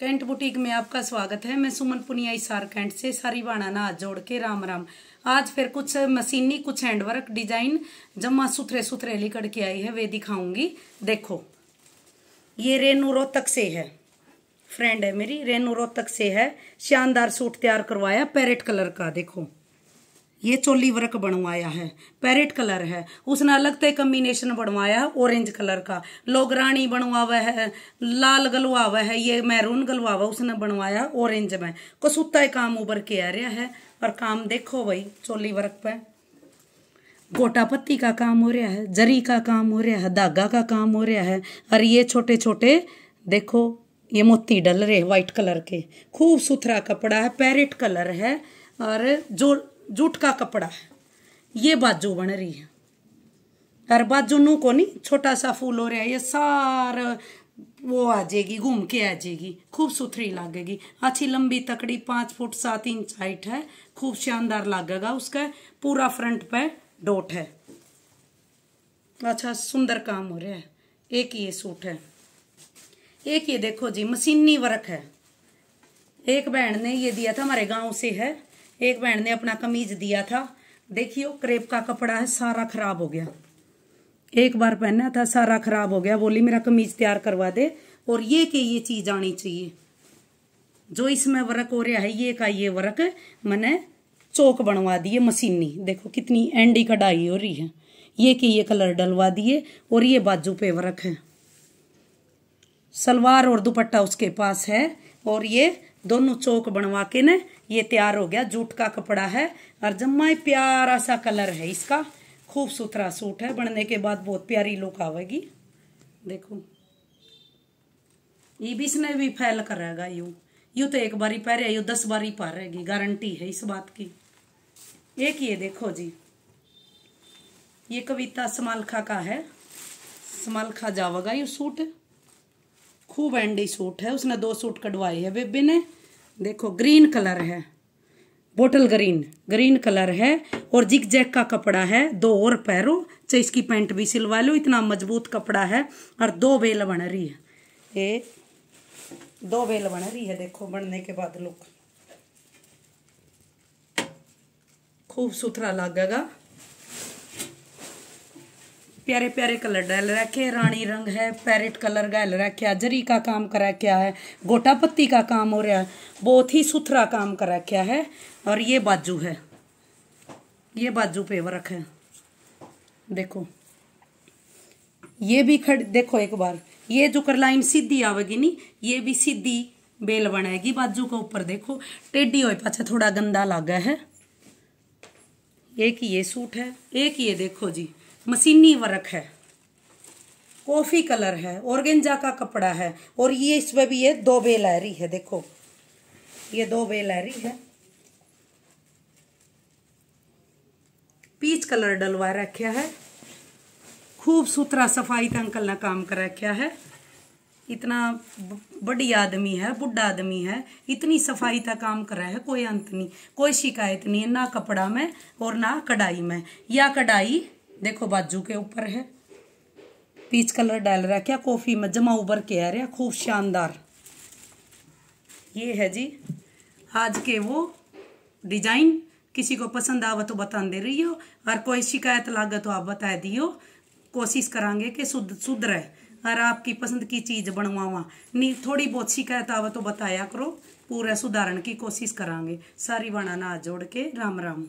Cantt boutique में आपका स्वागत है। मैं सुमन पुनिया सार कैंट से सारी बाणा ना जोड़ के राम राम। आज फिर कुछ मशीनी, कुछ हैंडवर्क डिज़ाइन जमा सुथरे सुथरे लिकड़ के आई है, वे दिखाऊँगी। देखो, ये रेनू रोहतक से है। फ्रेंड है मेरी, रेनू रोहतक से है। शानदार सूट तैयार करवाया, पैरेट कलर का, देखो। ये चोली वर्क बनवाया है, पैरेट कलर है। उसने अलग से कम्बिनेशन बनवाया ऑरेंज कलर का। लोग रानी बनवावा है, लाल गलवावा है, ये मैरून गलवावा, उसने बनवाया ऑरेंज में। कसूता काम उबर के आ रहा है, और काम देखो भाई, चोली वर्क पे। गोटा पत्ती का काम हो रहा है, जरी का काम हो रहा है, धागा का काम हो रहा है, और ये छोटे छोटे देखो, ये मोती डल रहे व्हाइट कलर के। खूब सुथरा कपड़ा है, पैरेट कलर है, और जो जूट का कपड़ा। है ये बाजू बन रही है। और बाजू नू को नहीं छोटा सा फूल हो रहा है, ये सारा, वो आ जाएगी, घूम के आ जाएगी, खूब सुथरी लगेगी। अच्छी लंबी तकड़ी, पाँच फुट सात इंच हाइट है, खूब शानदार लगेगा, उसका पूरा फ्रंट पे डोट है। अच्छा सुंदर काम हो रहा है। एक ये सूट है। एक ये देखो जी, मशीनी वर्क है। एक बहन ने ये दिया था, हमारे गाँव से है। एक बहन ने अपना कमीज दिया था। देखियो, क्रेप का कपड़ा है, सारा खराब हो गया। एक बार पहना था, सारा खराब हो गया। बोली, मेरा कमीज तैयार करवा दे, और ये के ये चीज़ आनी चाहिए। जो इसमें वर्क हो रहा है, ये का ये वर्क, मैंने चौक बनवा दिए मशीनी। देखो, कितनी एंडी कढ़ाई हो रही है। ये के ये कलर डलवा दिए, और ये बाजू पे वर्क है। सलवार और दुपट्टा उसके पास है, और ये दोनों चौक बनवा के ना ये तैयार हो गया। जूट का कपड़ा है। और जम्मा प्यारा सा कलर है इसका। खूब सुथरा सूट है। बनने के बाद बहुत प्यारी लुक आवेगी। देखो। ये भी इसने भी फैल करेगा यू। यू तो एक बारी पहरे, यू दस बारी पहरेगी गारंटी है इस बात की। एक ये देखो जी। ये कविता समालखा का है। समालखा जावेगा ये सूट। खूब एंडी सूट है। उसने दो सूट कटवाए है बेबे ने। देखो ग्रीन कलर है। बोटल ग्रीन ग्रीन कलर है और जिग जैक का कपड़ा है। दो और पैरों चाहे इसकी पैंट भी सिलवा लो, इतना मज़बूत कपड़ा है और दो बेल बन रही है। ये दो बेल बन रही है, देखो, बनने के बाद लुक खूब सुथरा लगेगा। प्यारे प्यारे कलर डाल रखे, रानी रंग है, पैरेट कलर डाल रखा, जरी का काम कर रखा है, गोटा पत्ती का काम हो रहा है, बहुत ही सुथरा काम कर रखा है, और ये बाजू है, ये बाजू पे वर्क है। देखो, ये भी खड़, देखो एक बार, ये जो कर लाइन सीधी आवेगी नी, ये भी सीधी बेल बनाएगी बाजू के ऊपर, देखो, टेढ़ी हो पाछा थोड़ा गंदा लागा है। एक ये सूट है, एक ये देखो जी मशीनी वर्क है। कॉफ़ी कलर है, ऑर्गेंजा का कपड़ा है, और ये इसमें भी ये दो बे लहरी है, देखो। ये दो बे लहरी है। पीच कलर डलवा रखा है। खूब सुथरा सफ़ाई का अंकल ने काम कर रखा है। इतना बड़ी आदमी है, बुढ़ा आदमी है। इतनी सफ़ाई का काम कर रहा है, कोई अंत नहीं, कोई शिकायत नहीं है ना कपड़ा में और ना कढ़ाई में। या कढ़ाई देखो बाजू के ऊपर है। पीच कलर डाल रहा क्या कॉफ़ी में जमा उबर के आ रहा खूब शानदार। ये है जी, आज के वो डिज़ाइन। किसी को पसंद आवा तो बता दे रही हो। और कोई शिकायत लागे तो आप बता दियो। कोशिश करांगे कि शुद्ध शुद्ध रहे और आपकी पसंद की चीज़ बनवावा। नहीं थोड़ी बहुत शिकायत आवे तो बताया करो। पूरा सुधारण की कोशिश करांगे। सारी बनाना जोड़ के राम राम।